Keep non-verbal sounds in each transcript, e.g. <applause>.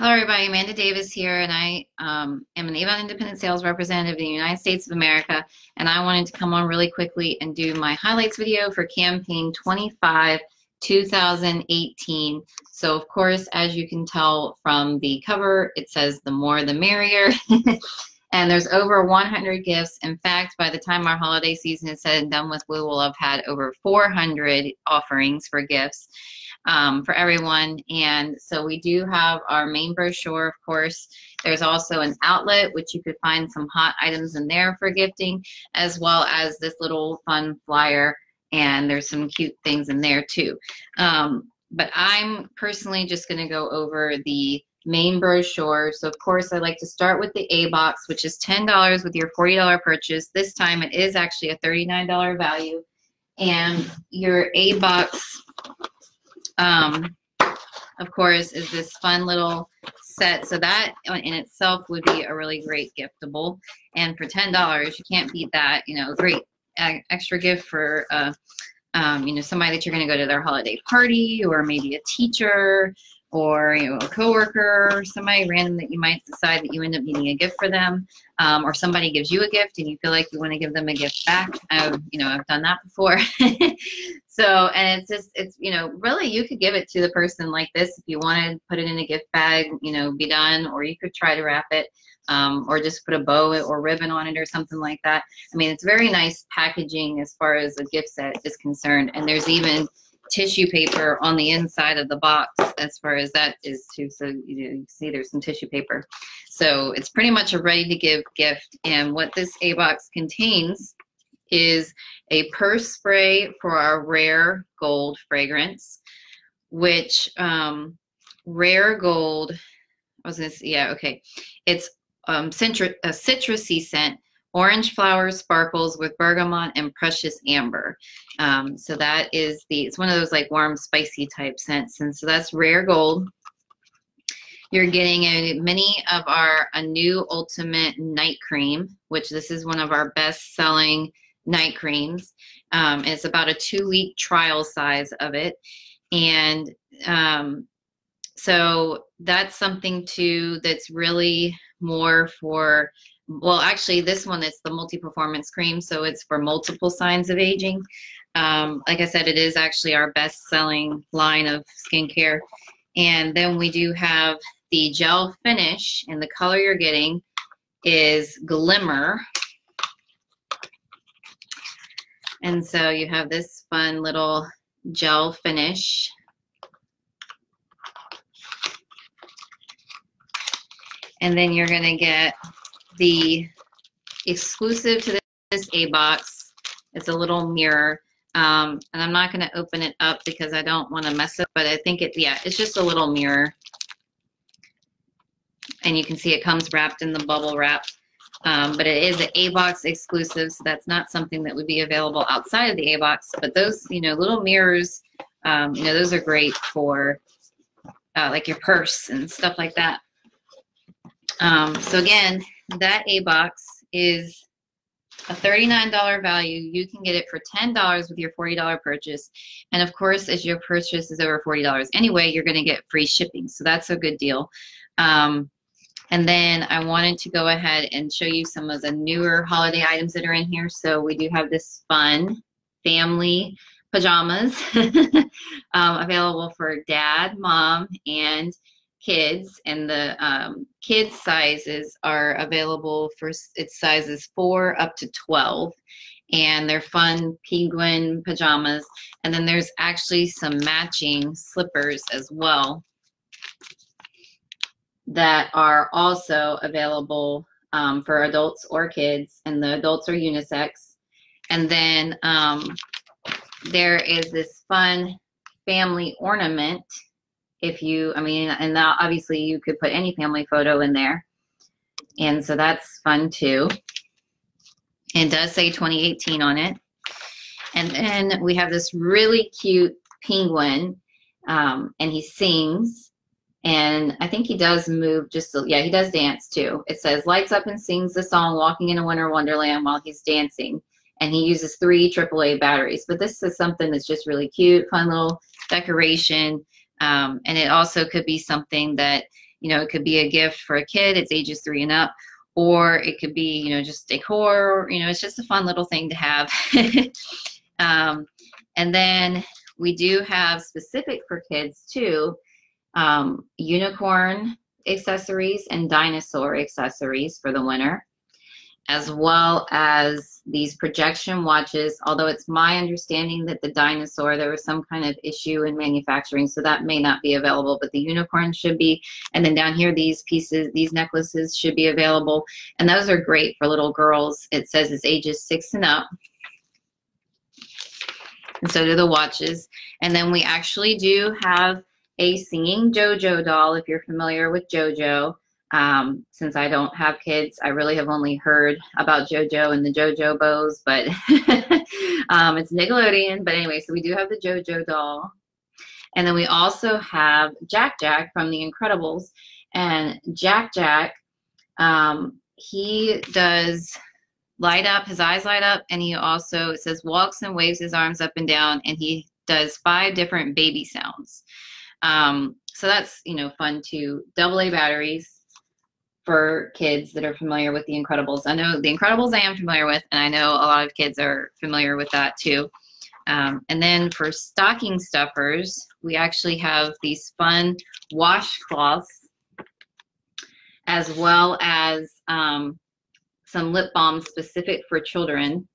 Hello, everybody. Amanda Davis here, and I um, am an Avon Independent Sales Representative in the United States of America. And I wanted to come on really quickly and do my highlights video for campaign 25 2018. So, of course, as you can tell from the cover, it says the more the merrier. <laughs> and there's over 100 gifts. In fact, by the time our holiday season is said and done with, we will have had over 400 offerings for gifts um, for everyone. And so we do have our main brochure, of course. There's also an outlet, which you could find some hot items in there for gifting, as well as this little fun flyer. And there's some cute things in there too. Um, but I'm personally just going to go over the main brochure. So of course I like to start with the A box, which is $10 with your $40 purchase. This time it is actually a $39 value. And your A box um, of course, is this fun little set. So that in itself would be a really great giftable. And for $10, you can't beat that. You know, great extra gift for, uh, um, you know, somebody that you're going to go to their holiday party or maybe a teacher or you know a coworker or somebody random that you might decide that you end up needing a gift for them um, or somebody gives you a gift and you feel like you want to give them a gift back. I've, you know I've done that before. <laughs> So and it's just it's you know really you could give it to the person like this if you wanted put it in a gift bag you know be done or you could try to wrap it um, or just put a bow or ribbon on it or something like that. I mean it's very nice packaging as far as a gift set is concerned and there's even tissue paper on the inside of the box as far as that is too. So you, you see there's some tissue paper. So it's pretty much a ready to give gift. And what this A box contains is a purse spray for our rare gold fragrance, which um, rare gold, I was gonna say, yeah, okay. It's um, a citrusy scent orange flower sparkles with bergamot and precious amber. Um, so that is the, it's one of those like warm, spicy type scents. And so that's rare gold. You're getting a mini of our, Anew ultimate night cream, which this is one of our best selling night creams. Um, it's about a two week trial size of it. And um, so that's something too that's really more for well, actually, this one is the multi-performance cream, so it's for multiple signs of aging. Um, like I said, it is actually our best-selling line of skincare. And then we do have the gel finish, and the color you're getting is Glimmer. And so you have this fun little gel finish. And then you're going to get the exclusive to this A box. It's a little mirror. Um, and I'm not going to open it up because I don't want to mess up, but I think it, yeah, it's just a little mirror. And you can see it comes wrapped in the bubble wrap. Um, but it is an A-Box exclusive, so that's not something that would be available outside of the A-Box. But those, you know, little mirrors, um, you know, those are great for uh, like your purse and stuff like that. Um, so again, that A box is a $39 value. You can get it for $10 with your $40 purchase. And of course, as your purchase is over $40 anyway, you're going to get free shipping. So that's a good deal. Um, and then I wanted to go ahead and show you some of the newer holiday items that are in here. So we do have this fun family pajamas <laughs> um, available for dad, mom, and kids and the um, kids sizes are available for its sizes 4 up to 12 and they're fun penguin pajamas and then there's actually some matching slippers as well that are also available um, for adults or kids and the adults are unisex. And then um, there is this fun family ornament if you, I mean, and obviously you could put any family photo in there. And so that's fun too. It does say 2018 on it. And then we have this really cute penguin, um, and he sings. And I think he does move just, to, yeah, he does dance too. It says, lights up and sings the song Walking in a Winter Wonderland while he's dancing. And he uses three AAA batteries. But this is something that's just really cute, fun little decoration. Um, and it also could be something that you know, it could be a gift for a kid, it's ages three and up, or it could be, you know, just decor, you know, it's just a fun little thing to have. <laughs> um, and then we do have specific for kids too, um, unicorn accessories and dinosaur accessories for the winter as well as these projection watches, although it's my understanding that the dinosaur, there was some kind of issue in manufacturing, so that may not be available, but the unicorn should be. And then down here, these pieces, these necklaces should be available. And those are great for little girls. It says it's ages six and up. And so do the watches. And then we actually do have a singing JoJo doll, if you're familiar with JoJo. Um, since I don't have kids, I really have only heard about JoJo and the JoJo bows, but <laughs> um, it's Nickelodeon. But anyway, so we do have the JoJo doll. And then we also have Jack Jack from The Incredibles. And Jack Jack, um, he does light up, his eyes light up, and he also, it says, walks and waves his arms up and down, and he does five different baby sounds. Um, so that's, you know, fun too. Double A batteries, for kids that are familiar with The Incredibles. I know The Incredibles I am familiar with, and I know a lot of kids are familiar with that too. Um, and then for stocking stuffers, we actually have these fun washcloths as well as um, some lip balms specific for children.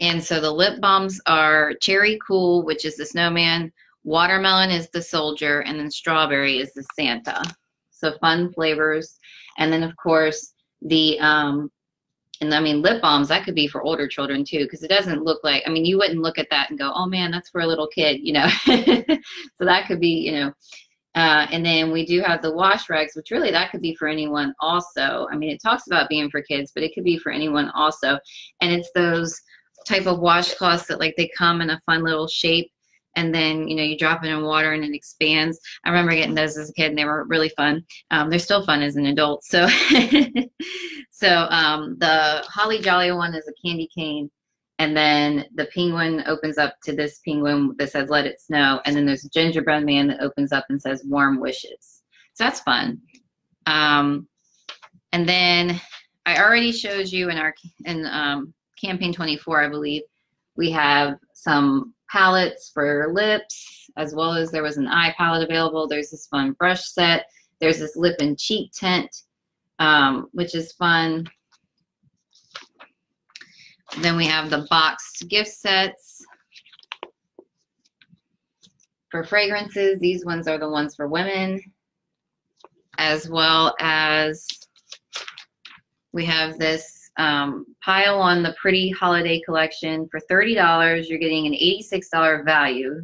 And so the lip balms are Cherry Cool, which is the snowman, watermelon is the soldier, and then strawberry is the Santa. So fun flavors. And then of course the um, and I mean lip balms that could be for older children too because it doesn't look like I mean you wouldn't look at that and go oh man that's for a little kid you know? <laughs> So that could be you know uh, and then we do have the wash rags which really that could be for anyone also. I mean it talks about being for kids but it could be for anyone also. And it's those type of washcloths that like they come in a fun little shape and then you know you drop it in water and it expands. I remember getting those as a kid and they were really fun. Um, they're still fun as an adult. So <laughs> so um, the Holly Jolly one is a candy cane. And then the penguin opens up to this penguin that says "Let it snow," and then there's a gingerbread man that opens up and says "Warm wishes." So that's fun. Um, and then I already showed you in our in um, campaign 24, I believe, we have some palettes for lips, as well as there was an eye palette available. There's this fun brush set. There's this lip and cheek tint, um, which is fun. Then we have the boxed gift sets. For fragrances, these ones are the ones for women, as well as we have this um, pile on the pretty holiday collection for $30 you're getting an $86 value.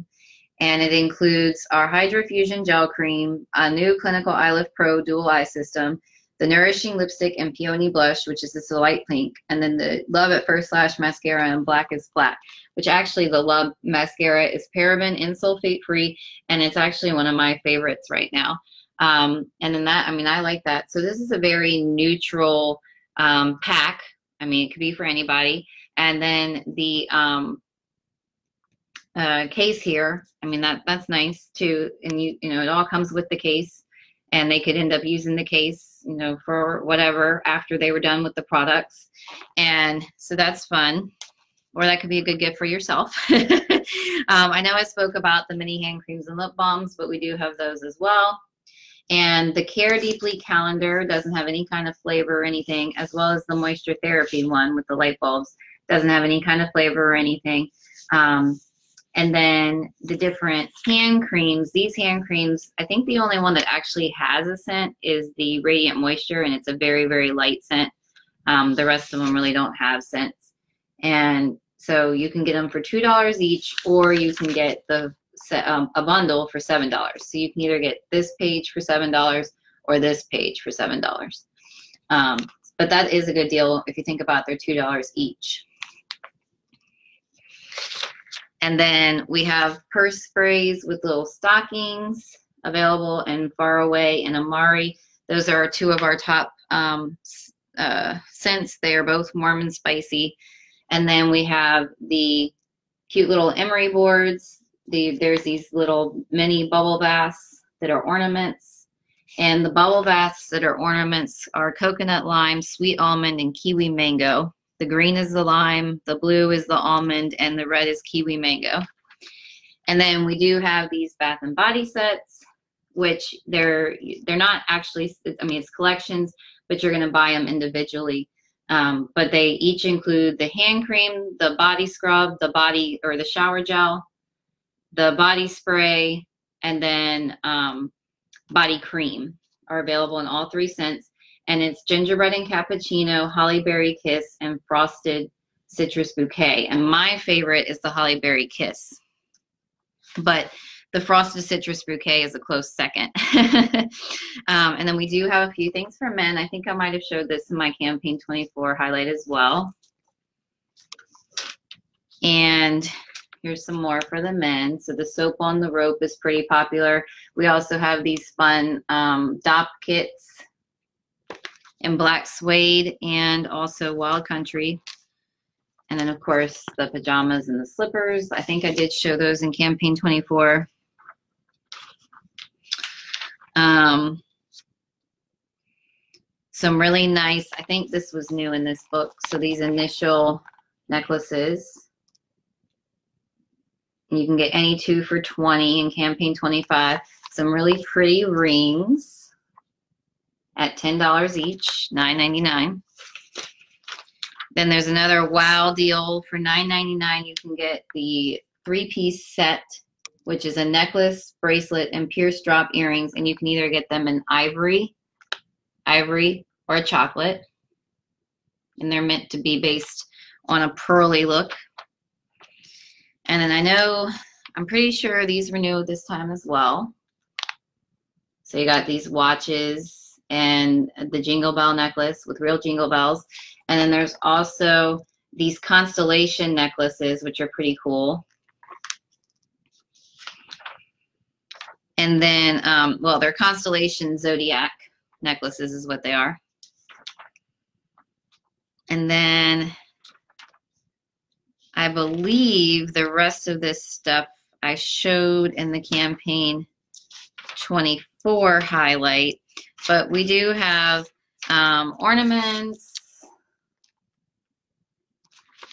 And it includes our hydrofusion gel cream Anew clinical eye lift pro dual eye system the nourishing lipstick and peony blush which is this light pink and then the love at first lash mascara and black is black which actually the love mascara is paraben and sulfate free and it's actually one of my favorites right now. Um, and then that i mean i like that. So this is a very neutral um, pack. I mean, it could be for anybody. And then the um, uh, case here, I mean, that that's nice too. And you, you know, it all comes with the case and they could end up using the case, you know, for whatever after they were done with the products. And so that's fun. Or that could be a good gift for yourself. <laughs> um, I know I spoke about the mini hand creams and lip balms, but we do have those as well. And the Care Deeply calendar doesn't have any kind of flavor or anything, as well as the Moisture Therapy one with the light bulbs doesn't have any kind of flavor or anything. Um, and then the different hand creams, these hand creams, I think the only one that actually has a scent is the Radiant Moisture, and it's a very, very light scent. Um, the rest of them really don't have scents. And so you can get them for $2 each, or you can get the um, a bundle for seven dollars. So you can either get this page for seven dollars or this page for seven dollars. Um, but that is a good deal if you think about they're two dollars each. And then we have purse sprays with little stockings available in Faraway and Imari. Those are two of our top um, uh, scents. They are both warm and spicy. And then we have the cute little emery boards the, there's these little mini bubble baths that are ornaments. And the bubble baths that are ornaments are coconut lime, sweet almond, and kiwi mango. The green is the lime, the blue is the almond, and the red is kiwi mango. And then we do have these bath and body sets, which they're they're not actually. I mean, it's collections, but you're going to buy them individually. Um, but they each include the hand cream, the body scrub, the body or the shower gel, the body spray, and then um, body cream are available in all three scents. And it's gingerbread and cappuccino, holly berry kiss, and frosted citrus bouquet. And my favorite is the holly berry kiss. But the frosted citrus bouquet is a close second. <laughs> um, and then we do have a few things for men. I think I might have showed this in my campaign 24 highlight as well. And here's some more for the men. So the soap on the rope is pretty popular. We also have these fun um, Dopp kits in black suede and also wild country. And then of course the pajamas and the slippers. I think I did show those in campaign 24. Um, some really nice, I think this was new in this book. So these initial necklaces. You can get any two for 20 in campaign 25. Some really pretty rings at $10 each, $9.99. Then there's another wow deal for $9.99. You can get the three-piece set which is a necklace, bracelet, and pierced drop earrings. And you can either get them in ivory, ivory, or chocolate. And they're meant to be based on a pearly look. And then I know, I'm pretty sure these renew this time as well. So you got these watches and the jingle bell necklace with real jingle bells. And then there's also these constellation necklaces, which are pretty cool. And then, um, well, they're constellation zodiac necklaces is what they are. And then I believe the rest of this stuff I showed in the campaign 24 highlight, but we do have um, ornaments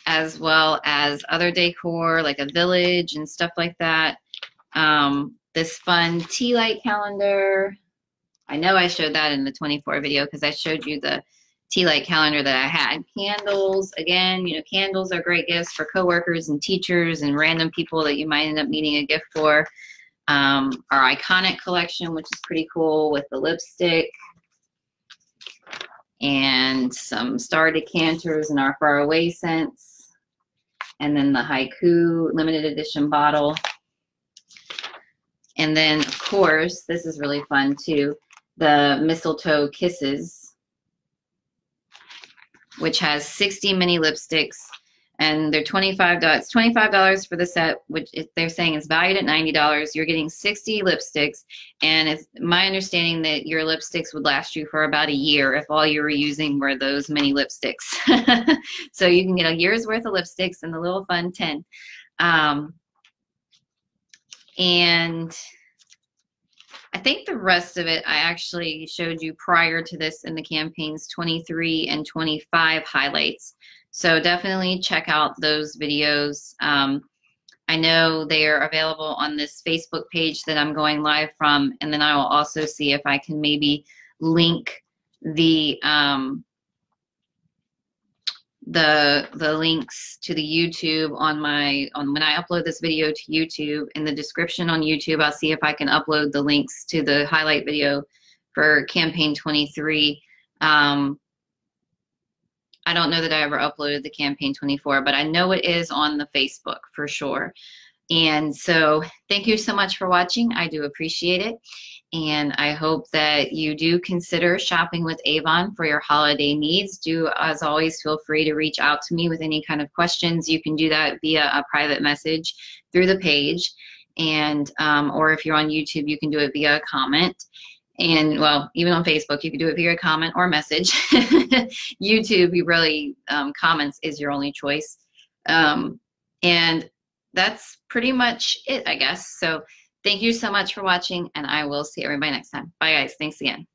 as well as other decor like a village and stuff like that. Um, this fun tea light calendar. I know I showed that in the 24 video because I showed you the tea light calendar that I had. Candles, again, you know, candles are great gifts for coworkers and teachers and random people that you might end up needing a gift for. Um, our iconic collection, which is pretty cool with the lipstick and some star decanters and our far away scents. And then the haiku limited edition bottle. And then, of course, this is really fun too, the mistletoe kisses, which has 60 mini lipsticks and they're $25. It's $25 for the set, which they're saying is valued at $90. You're getting 60 lipsticks, and it's my understanding that your lipsticks would last you for about a year if all you were using were those mini lipsticks. <laughs> so you can get a year's worth of lipsticks in the little fun tin. Um, and I think the rest of it I actually showed you prior to this in the campaigns 23 and 25 highlights. So definitely check out those videos. Um, I know they are available on this Facebook page that I'm going live from, and then I will also see if I can maybe link the um, the the links to the YouTube on my on when I upload this video to YouTube. In the description on YouTube I'll see if I can upload the links to the highlight video for campaign 23 um, I don't know that I ever uploaded the campaign 24 but I know it is on the Facebook for sure. And so thank you so much for watching. I do appreciate it and I hope that you do consider shopping with Avon for your holiday needs. Do, as always, feel free to reach out to me with any kind of questions. You can do that via a private message through the page, and um, or if you're on YouTube, you can do it via a comment. And well, even on Facebook, you can do it via a comment or message. <laughs> YouTube, you really um, comments is your only choice, um, and that's pretty much it, I guess. So Thank you so much for watching, and I will see everybody next time. Bye, guys. Thanks again.